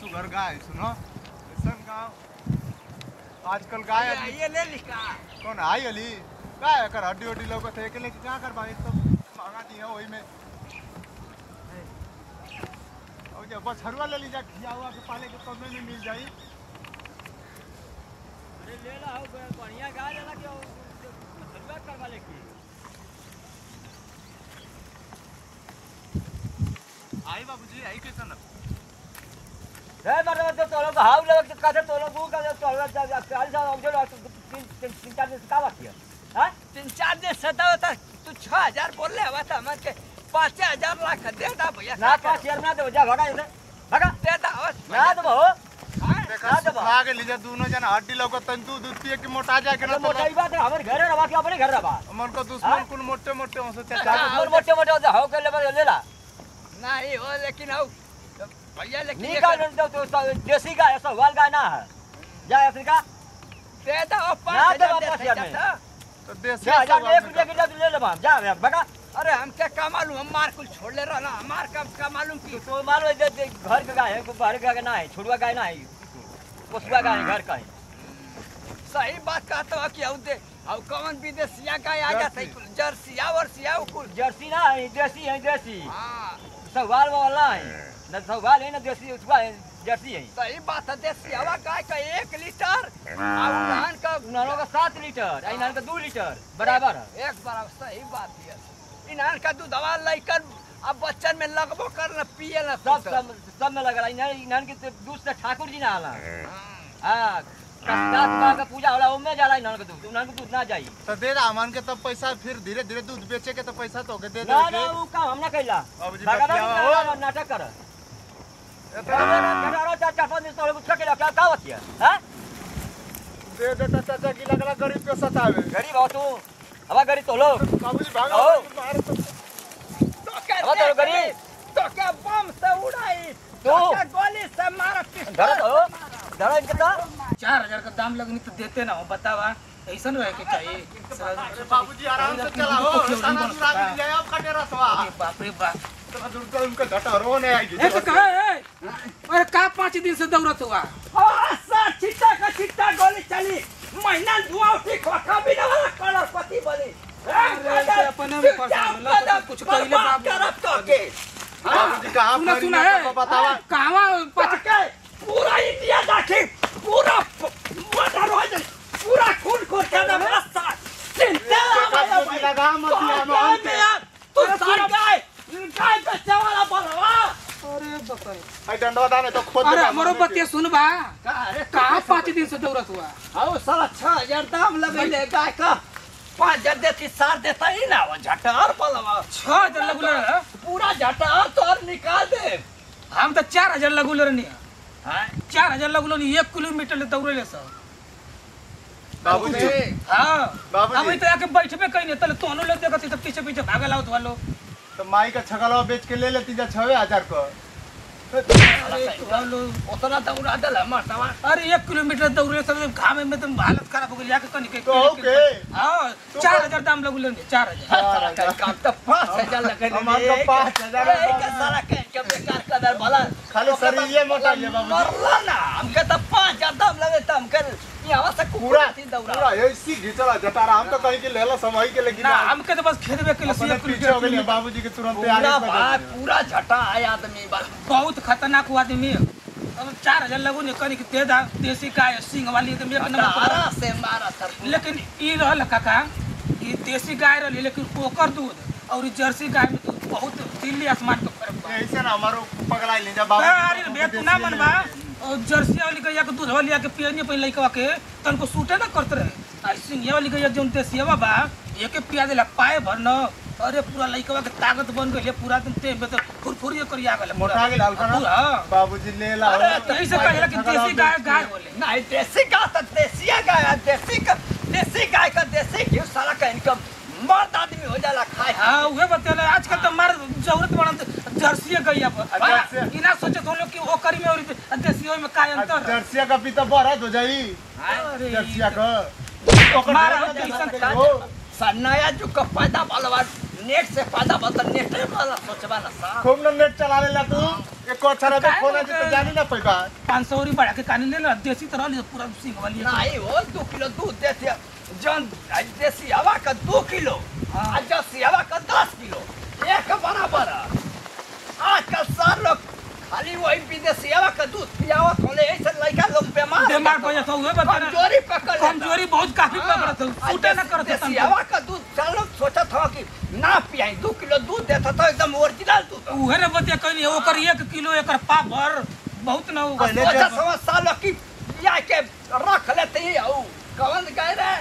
Sugar गाय सुनो। ऐसन गाँव आजकल गाय ये ले लिखा। कौन आई अली। गाय एकर हड्डी उड्डी है के लेके क्या करबा एक तो महँगा दी है वही में। और जब बछरुआ ले लीजा खिया हुआ के पाले के कमे में मिल जाई। अरे ले ला हो बढ़िया गा लेला कि मछलुआ करवा ले की। आई बाबूजी आई कैसन हे तीन तीन तीन चार दिन से का बात है हाँ? तीन चार दिन से तो तू 6000 बोल ले हवा था हमर के 5000 लाख दे दा भैया। ना पाँच हज़ार ना दे जा भगा इधर भगा। दे दा ना दे हो। देखा सुखा के लीजा दोनों जन हड्डी लौकत तन दूध पिए के मोटा जाए के ना तो मोटाई बात है हमारे घरे रवा के अपने घर रवा मन को दुश्मन कुल मोटे मोटे हो से और मोटे मोटे होते हो के ले ले ला। नहीं हो लेकिन हो लेकिन निकाल तो तो देसी गाय ऐसा गाय ना है। जा ऐसे दे दो ना दे हज़ार में। तो देसी जा जा एक रुपया की ले ले बाप। जा बे, अरे हम का मालूम हम मार कुल छोड़ ले रहा हमार का का मालूम की तो मालूम है दे- दे- घर का गाय है बाहर का ना है छोड़ुआ गाय ना है पोसुआ गाय घर का है। सही बात कहता हूँ कि औ दे औ कौन विदेशिया गाय आ जाता है कुल जर्सिया वर्सिया कुल जर्सी ना है देसी है देसी। हाँ। सवाल वाला है। न सवाल है ना देसी उसका है जर्सी है। सही बात है देसी हवा गाय का एक लीटर और धान का उन्होंने का सात लीटर इन्हान का दो लीटर। बराबर। है एक बराबर सही बात है। इन्हान का दूध हवा लेकर अब बच्चन में लगबो कर न पिए न सब सब सब में लगा इन्हान इन्हान के तो दूध से ठाकुर जी ना आला। हाँ। माँ का पूजा होला उनमें जाला इन्हान का दूध। उन्हान का दूध ना जाई। तो दे दा अमन के तब पैसा फिर धीरे धीरे दूध बेचे के तो पैसा तो के दे दे ना ना वो काम हम ना कैला बाबूजी भगवान हो। नाटक कर। दे दे तो चाचा की लगला गरीब के सतावे गरीब हो तू हवा गरीब तो लो बाबूजी भागो आओ। तो हवा तो गरीब तो क्या बम से उड़ाई तू गोली से मारा धरो तो धरो इनके तो चार हज़ार का दाम लगनी तो देते ना हो बतावा। ऐसा रहे के चाहिए। बाबूजी आराम से चला साना दूर आगे ले अब कटे रसवा अरे बाप रे बाप। तो दूर कर उनका घटा रो ने आई तो कहे ए, अरे का पाँच दिन से दौड़त हुआ? सा छिट्टा का चिट्टा गोली चली। महीना धुआँ उठी खोखा भी ना वाला करोड़पति बनी। अपने में परेशान होला, तो कुछ कहिले बाप करब तो के कहाँ सुना सुना है? बतावा कहवा पाँच के पूरा इंडिया देखी पूरा मर्डर हो जाए पूरा खून खोल के ना रास्ता चिंता बाबूजी लगा मत यार में तू सारा गाय गाय बेचे वाला बनवा अरे बाप रे तो खोद अरे देगा हमारो मम्मी के। बतिया पाँच दिन से दौड़त हुआ? आओ साला छह हज़ार दाम लगैले गाय का। पाँच हज़ार देती सार देता ही ना वो झटार पलवा। छह हज़ार लगुल रहे पूरा झटार तो और निकाल दे। हम तो चार हज़ार लगुल रहनी चार हज़ार लगुल एक किलोमीटर ले दौड़े ले सब बाबूजी हाँ। बाबूजी। हम तो आके बैठबे कहीं नहीं तले तोनो लोग देखत तो पीछे पीछे आवत वालो तो माई का छगलवा बेच के ले लेती जा छवे हज़ार को। अरे तो लोग उतना दौड़ा अरे एक किलोमीटर दौड़े सब घाम में तुम हालत खराब हो गई जाके कहीं के तो ओके। हाँ चार हज़ार दाम लगू लेंगे चार हज़ार। काम तो पाँच हज़ार लगैले हमार तो पाँच हज़ार ए, के के के बेकार कदर भला खाली ये मोटा ये बाबूजी मरला ना हमके तो पाँच हज़ार दाम लगे तो हमके यहाँ से पूरा तो कहीं के लेला समय के लेकिन ना हमके तो बस खेदबे के लिए पीछे हो गए बाबूजी के तुरंत पूरा भाई पूरा झटा आदमी बहुत खतरनाक हुआ आदमी। अब चार हज़ार लगू के देसी गाय सिंग वाली एकदम एक नंबर से मारा सर लेकिन ई रहल काका ई देसी गाय रहली लेकिन ओकर दूध और जर्सी गाय में दूध बहुत दिल्ली आसमान के फ़र्क बा। ऐसे ना हमारो पगला ले जा अरे बाबू बे तू ना मनबा और जर्सी वाली गैया के दूध वाली के पियने पे लइकवा के तनको सूटे ना करत रहे। आ सिंगिया वाली गैया जोन देसिया बा एके पिया देला पाए भर न अरे पूरा लइकवा के ताकत बन गइल पूरा दिन ते में तो फुरफुरी करिया गेल मोटा डाल पूरा। बाबूजी ले ला। अरे तो ऐसे कहेला कि देसी गाय गाय बोले। नहीं देसी गाय तो देसी गाय देसी का देसी गाय का देसी घी सारा का इनकम। मर्द आदमी हो जाला खाए। हाँ उहे बतेले आजकल तो मार ज़रूरत पड़न जर्सी गैया पर जर्सी। इना सोचत हम लोग कि ओकरी में और देसी में का अंतर? जर्सिया का पीता बरत हो जाई। अरे। जर्सिया का। ओकर मारा ढेर हो जैसन जानकारी हो। सा का पैदा वाला नेट से फ़ायदा बता नेट से वाला सोचबा ना सा। खूब न नेट चला लेला तू। एक को अच्छा रहता फ़ोन बोलते? तो जानी ना पैबा पाँच सौ बढ़ा के कानी ले लो देसी तरह ले पूरा सिंह वाली। नहीं हो दो किलो दूध देते। जन हवा का दो किलो हाँ। और जर्सी हवा का दस किलो एक बराबर। आजकल सार लोग खाली वही विदेशी हवा का दूध पियावत होले ऐसे लड़का लोग बीमार बीमार पड़ जाता हुए बता कमज़ोरी पकड़ कमज़ोरी बहुत काफ़ी पकड़त है हाँ, फूटे न करते देसी हवा का दूध सब लोग सोचत हो कि ना पियाई दो किलो दूध देता तो एकदम ओरिजिनल दूध। हो। उहे ने बतिया कहली ओकर एक किलो एकर पाभर बहुत न हो सोचत जब- हो साल की पिया के रख लेते ही हो कौन गए रे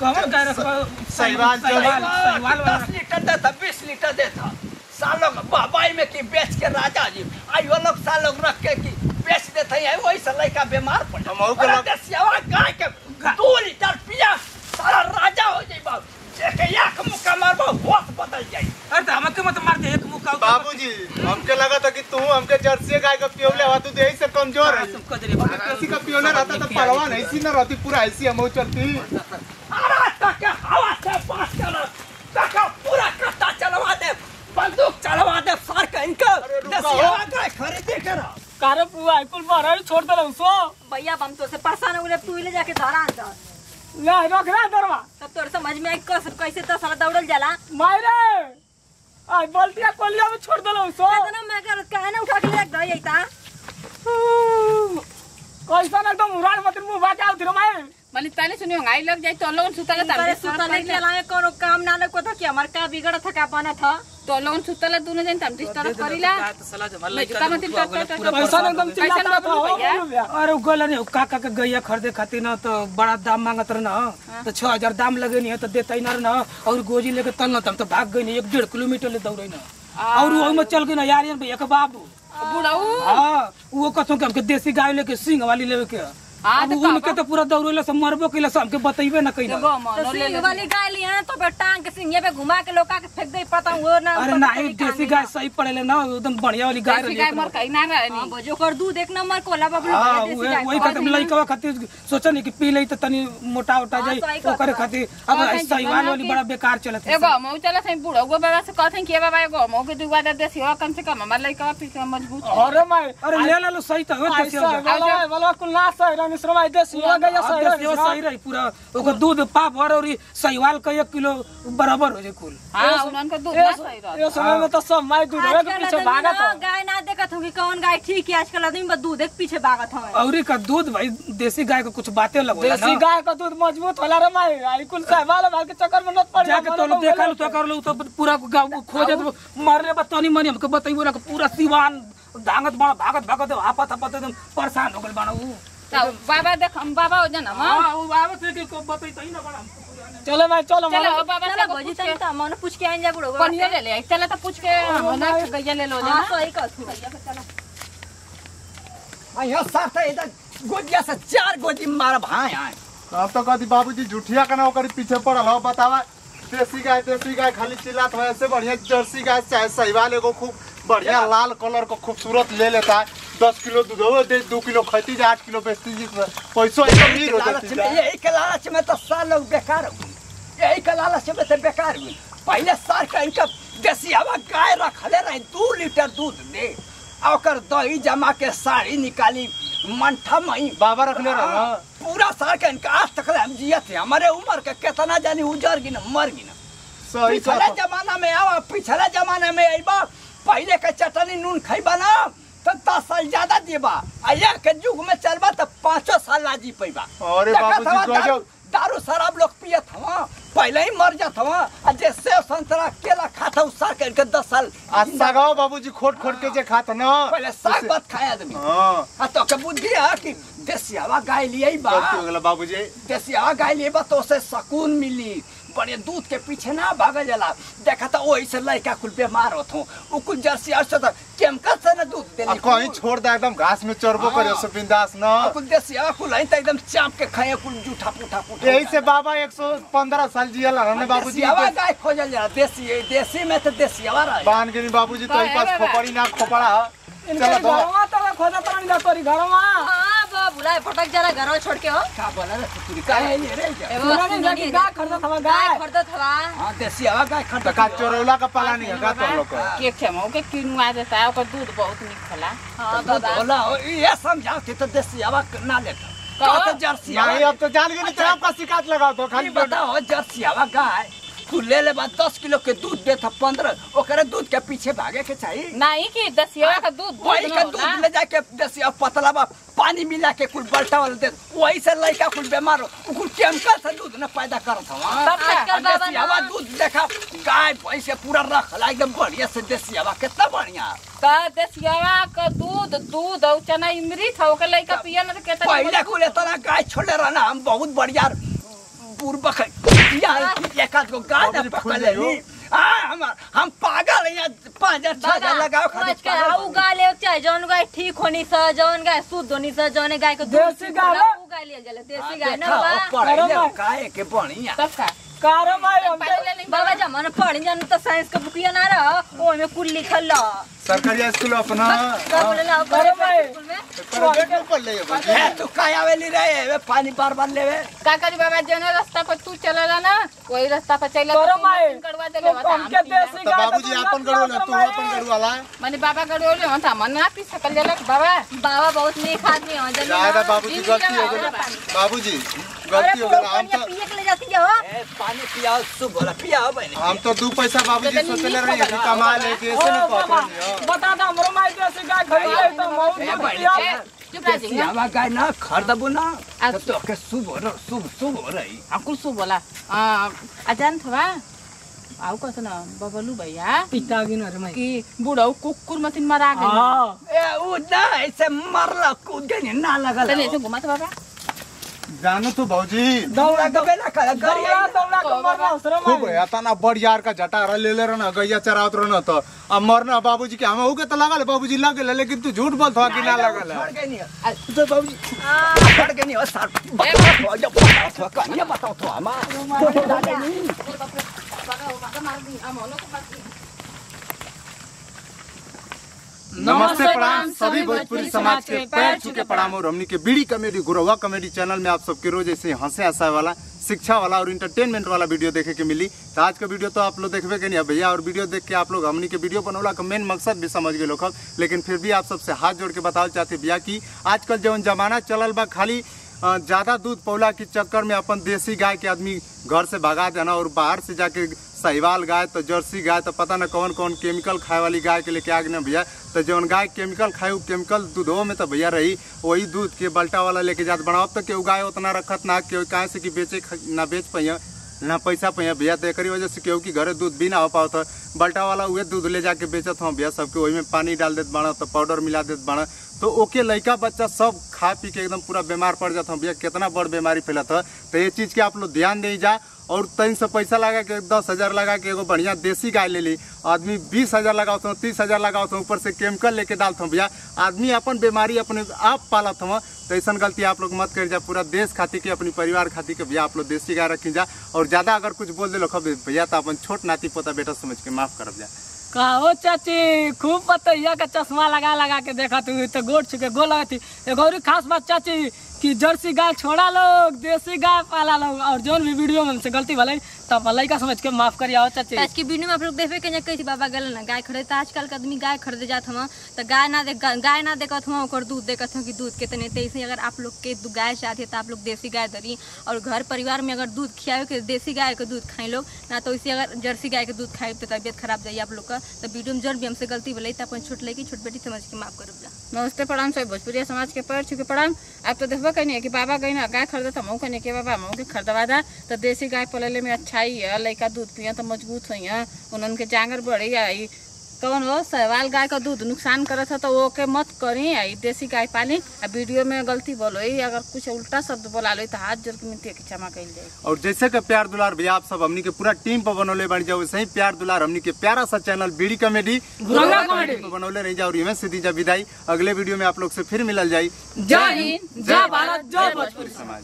कमर का रखबा सहीवाल सहीवाल सहीवाल दस लीटर देता? बीस लीटर देता। सालों बाई में की बेच के राजा जी। आई वो लोग सालों रख के की बेच देते हैं वही से लड़का बीमार पड़। हम अहू के लग- देसियावा गाय के दो लीटर पिया सारा राजा हो जाई बाबू जेके एक मुक्का मारबो होश बदल जाई। अरे तो हमके मत मार दे एक मुक्का बाबूजी हमके लगा था कि तू हमके जर्सी गाय का पियोले हुआ तू यही से कमज़ोर है। दे किसी का पियोले रहता तो पहलवान ऐसी न रहती पूरा ऐसी हम चलती। अरे तक हवा से पास कर तक पूरा कट्टा चलवा दे बंदूक चलवा दे सर का इनका रुको। देसियावा गाय खरीदे कर कारे पुआ कुल बाहर छोड़ दे सो भैया हम तो से परेशान हो गए तू ले जाके धरा अंदर। ले रख रहा दरवा। तब तोर समझ में आई कस कैसे तो साला दौड़ल जाला। मारे आई बल्टिया कोलिया में छोड़ दलो सो इतना मैं कर काहे ना उठा के ले जाके धरी ता? कैसा एकदम उड़ान मत मुँह बाटे आउ थिरो माए मने तने सुनियो आई लग जाई तो लोगन सुतले करे सुतले के लाए कोनो काम ना को था कि हमार का बिगड़ था का बना था तो लोगन सुतले दोनों जन तम डिस्टर्ब करिला मैं जुता में तीन टक टक टक पैसा एकदम चिल्लाता ना था अरे गल नहीं काका के गैया खरीदे खातिर ना तो बड़ा दाम मांगत रहे ना तो छह हज़ार दाम लगे नहीं है तो देते ना ना और गोजी लेके तल ना तो हम तो भाग गई नहीं एक डेढ़ किलोमीटर ले दौड़े ना और वो में चल गई ना यार भैया के बाबू बुढ़ाऊ हाँ वो कहते कि हमके देसी गाय लेके सिंह वाली लेवे के हाँ, अब तो उनके तो पूरा दौड़ेला से मरबो कैला से हमके बतैबे ना कहीं गो तो सिंह वाली गाय लिया तो बे टांग के सिंह पे घुमा के लोका के फेंक दे पता वो ना अरे नहीं देसी गाय सही पड़ेले ना एकदम बढ़िया वाली गाय रही गाय मर कहीं ना रहे हाँ बजो कर दूध एक नंबर कोला बबलू हाँ देसी वही गाय वही खातिर लइकवा खातिर सोचा नहीं कि पी लई तो तनी मोटा उटा हाँ, जाई सही ओकरे खातिर। अब हाँ, सहीवाल वाली बड़ा बेकार चलत है। एगो मऊ चला सही बुढ़ाऊ गो बाबा से कहते कि बाबा एगो मऊ के दुगवा दे देसी हो कम से कम हमार लइका पीछे मज़बूत अरे मैं अरे ले ले लो सही तो हो देसी हो वाला- वाला कुल ना सही रानी शर्मा देसी गया सही रही सही रही पूरा। ओकर दूध पा भर और सहीवाल का एक किलो बराबर हो जाए कुल। हाँ उनन का दूध ना सही रहा ये समय में तो सब माई दूध के पीछे भागत हो गाय ना देखत हो कि कौन गाय ठीक है? आजकल आदमी बस दूध के पीछे भागत हवे औरी का दूध भाई देसी गाय का कुछ बातें लगो देसी गाय का दूध मज़बूत होला रे माई आई कुल साहबाल भाई के चक्कर में पड़ जाके तो तो कर लो तो पूरा गाँव खोजे तो मरले बा तनी मनी हमके बताइबो ना पूरा सिवान। धांगत बड़ा भागत भागत हापत एकदम परेशान हो गल ऊ। तो बाबा देख हम बाबा हो जाना हम हाँ ऊ आवत है कि को बताई तई ना बड़ा चलो भाई चलो चलो बाबा से भौजी तनी तो मन पूछ के आइन जा बुढ़ो पनिया ले ले चला तो पूछ के हम ना गैया ले लो हाँ जाना सही चलो यहाँ साथ इधर गोदिया से चार गोदी मार भाई आए अब तो कहती बाबूजी झूठिया का ना ओकरी पीछे पड़ल हो बतावा देसी गाय देसी गाय खाली चिल्लात हो ऐसे बढ़िया जर्सी गाय चाहे सहीवाल एगो खूब बढ़िया लाल कलर का खूबसूरत ले लेता है दस किलो दूध हो दे दो किलो खैती जा आठ किलो बेचती जी। पैसो हो। यही के लालच में तो सार लोग बेकार हो गए। यही के लालच में तो बेकार हुए। पहले सार का इनका देसी हवा गाय रखले रहे दू लीटर दूध दे आ ओकर दही जमा के साड़ी निकाली मंठा मई बाबा रखले रह हाँ, पूरा सार का इनका आज तक हम जियत थे। हमारे उम्र के कितना जानी उजर गिन मर गिन। पिछले जमाना में आवा पिछले जमाना में अइबा पहले के चटनी नून खइबा ना। तो दस साल ज़्यादा देबा। आ के युग में चलबा तो पाँचो साल लाजी पैबा। अरे बाबूजी, दारू- दारू शराब लोग पियत हवा पहले ही मर जात हवा आ जे सेव संतरा केला खात हवा सार करके दस साल आज सगाओ बाबूजी खोट खोट के जे खात ना पहले साग भात खाए आदमी। हाँ। आ तो के बुद्धि है कि देसी हवा गाय लिए बा बाबूजी। देसी हवा गाय लिए बा तो उसे सुकून मिली। बड़े दूध के पीछे ना भागल जाला। देखा था वही से लड़का कुल बीमार होत हूँ। उ कुल जर्सी और से तो केमिकल से ना दूध आ कहीं छोड़ दे एकदम घास में चरबो हाँ। करे बिंदास ना। कुल देसी हवा कुल है तो एकदम चाप के खाए कुल जूठा पुठा पुठा यही से बाबा एक सौ पंद्रह साल जियल रहने बाबूजी देसी हवा गाय खोजल जाला। देसी देसी में तो देसी हवा रहे बान गिरी बाबूजी तो तो पास खोपड़ी ना खोपड़ा। चलो तो तो खोजा तरन जा तोरी घरवा। हाँ। बा बुलाए फटक जरा घर छोड़ के हो। का बोला रे तू? का है ये रे सुना नहीं। जाके गाय खरीदत हवा गाय। खरीदत हवा हाँ देसी हवा गाय तो का चोरौला का पाला नहीं है का तो लोग का? के खेमो के किनुआ देता है ओकर दूध बहुत निक होला। हाँ दूध बाबा होला ये समझाओ कि तो देसी हवा ना लेता। का तो जर्सी नहीं अब तो जान गए नहीं तो आपका शिकायत लगाओ तो खाली खाली बताओ जर्सी हवा गाय तू ले ले बाद दस किलो के दूध देता पंद्रह। ओकरे दूध के पीछे भागे के चाहिए नहीं कि दसिया का दूध वही का दूध ले जाके देसी अब पतला बा पानी मिला के कुल बल्टा वाला दे। वही से लड़का कुल बीमार हो कुल केमिकल से दूध न पैदा करत हवा। दूध देखा गाय भैंस पूरा रखला एकदम बढ़िया से देसी हवा कितना बढ़िया। का दसिया का दूध दूध और चना इमरी था ओकर पिया न पहले कुल इतना गाय छोड़े रहना हम बहुत बढ़िया पूर्वक एक आध गो गाय न बाबूजी, फूल पकड़ ले हम हम पागल हैं पाँच हज़ार छह हज़ार लगाओ खाली ले चाहे जौन गाय ठीक होनी सा जौन गाय शुद्ध होनी सा जौन गाय को देसी गाय जाला देसी गाय ना पढ़े के बढ़िया तब का कारो लेंगे बाबा जमाना पढ़ जान तो साइंस के बुकिया ना रह। ओमे कुल लिखल ल सरकारी स्कूल अपना पढ़ ले बाबूजी। तू काय आवेली रे वे पानी बार बार लेवे का करी बाबा जौन रास्ता पर तू चलला ना। वही रास्ता पर चला करो माई करवा देले बता हमके देसी तो बाबूजी अपन गड़ो ले तू अपन गड़ो माने बाबा हम ना पी सकल जाला बाबा बाबा बहुत नेक आदमी हो जन बाबूजी गलती हो गई। बाबूजी गलती हो गई। हम तो पिए के ले जाती हो पानी पियाओ सुब बोला पियाओ बहनी हम तो दू पैसा बाबूजी सोचले रही कि कमा ले के ऐसे कहत बता दो हमरो माई देसी गाय खरीदे तो गाय ना खरीदबू ना। तो तोके शुभ हो रह। शुभ शुभ रही सु बोला अजान थवा आउ कस न बबलू भैया? पिता गिन रे माई कि बुढ़ऊ कुकुर मथिन मरा गई ए उ ना ऐसे मरला कूद ना लगल। तने ऐसे घुमा बाबा। जानो तो बाबूजी। दौड़ा गबे ना कर दौड़ा दौड़ा के मर रहा उसरो खूब है तना बड़ यार का झटा ले ले रहना गैया चरावत रहना तो। अब मरना बाबूजी के हम के तो लगल बाबूजी लगल लेकिन तू झूठ बोलत हो कि ना लगल। छोड़ गई नहीं तो बाबूजी छोड़ गई नहीं हो सर। बताओ जो बताओ तो कहाँ बताओ तो हमारा। नमस्ते प्रणाम सभी भोजपुरी समाज के पैर चुके प्रणाम और हमनी के बीड़ी कॉमेडी गुरवा कॉमेडी चैनल में आप सबके रोज ऐसे हंसे हंसाए वाला शिक्षा वाला और इंटरटेनमेंट वाला वीडियो देखे के मिली। तो आज का वीडियो तो आप लोग देखे के नहीं। भैया और वीडियो देख के आप लोग हमनी के वीडियो बनौला का मेन मकसद भी समझ गए लोग लेकिन फिर भी आप सबसे हाथ जोड़ के बताओ चाहते भैया की आजकल जो जमाना चलल बा खाली ज़्यादा दूध पौला के चक्कर में अपन देसी गाय के आदमी घर से भगा देना और बाहर से जाके साहिवाल गाय तो जर्सी गाय तो पता ना कौन कौन केमिकल खाए वाली गाय के लेके आ गए ना भैया। तो जौन गाय केमिकल खाए, वो केमिकल दूधो में तो भैया रही, वही दूध के बल्टा वाला लेके जात बनाओ तो क्यों गाय उतना रखत ना क्यों कहाँ से कि बेचे ना बेच पैया ना पैसा पैया भैया तो एक वजह से केहू की घरे दूध भी ना हो पाओ तो बल्टा वाला उहे दूध ले जाके बेचत हूँ, भैया, सबके वही में पानी डाल देते बाड़ा तो पाउडर मिला देते बाड़ा तो ओके लड़का बच्चा सब खा पी के एकदम पूरा बीमार पड़ जाता हूँ, भैया, कितना बड़ बीमारी फैलत है तो ये चीज़ के आप लोग ध्यान दी जा और तीन सौ पैसा लगा के, दस हज़ार लगा के एगो बढ़िया देसी गाय ले ली। आदमी बीस हज़ार लगाता हूँ तीस हज़ार लगाता हूँ ऊपर से केमिकल लेके डालता हूँ भैया। आदमी अपन बीमारी अपने आप पालत हूँ तो ऐसा गलती आप लोग मत कर जा पूरा देश खातिर के, अपनी परिवार खातिर के, भैया, आप लोग देसी गाय रखी जा। और ज़्यादा अगर कुछ बोल दे लो खब भैया तो अपन छोट नाती पोता बेटा समझ के माफ़ कर जा। कहो चाची, खूब बतैया का चश्मा लगा लगा के देखा तू तो गोट छुके गोल लगती एगो और खास बात चाची कि जर्सी गाय छोड़ा लोग देसी गाय पाला लोग। और जोन भी वीडियो में हमसे गलती भले तो अपन लड़का समझ के माफ़ करिए चाची। आज की वीडियो में आप लोग देखबे के कैसे बाबा गल ना गाय खरीदे तो आजकल के आदमी गाय खरीदे जात हम तो गाय ना देख गाय ना देखत हम ओकर दूध देखत हम कि दूध कितने तो ऐसे अगर आप लोग के दू- गाय चाहते तो आप लोग देसी गाय धरी। और घर परिवार में अगर दूध खियावे के देसी गाय के दूध खाई लोग ना तो इसे अगर जर्सी गाय के दूध खाए तो तबियत खराब जाइए आप लोग का। तो वीडियो में ज़रूर भी हमसे गलती भले तो अपन छोट लड़की छोट बेटी समझ के माफ़ कर जा नमस्ते प्रणाम सब भोजपुरिया समाज के पढ़ चुके प्रणाम। आप तो देखबा कहीं कहने कि बाबा गई ना गाय खरीदा तो मऊ कहने के बाबा, मऊ के खरीदवा दा तो देसी गाय पलले में अच्छा ही है लैका दूध पिया तो मज़बूत हुई है उन्हन के जांगर बढ़ी आई। कौन हो? सहवाल गाय का दूध नुकसान करत है तो वो के मत करी। आई देसी गाय पाली। आ वीडियो में गलती बोलो अगर कुछ उल्टा शब्द बोला लो तो हाथ जोड़ के मिनती है कि क्षमा कल जाए और जैसे कि प्यार दुलार भैया आप सब हमनी के पूरा टीम पर बनौले बन जाओ। वैसे ही प्यार दुलार हमनी के प्यारा सा चैनल बीड़ी कॉमेडी। बनौले रह जाओ। और इवें से दीजा विदाई। अगले वीडियो में आप लोग से फिर मिलल जाये जय हिंद जय भारत जय भोजपुरी समाज।